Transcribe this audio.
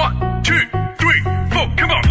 One, two, three, four, come on.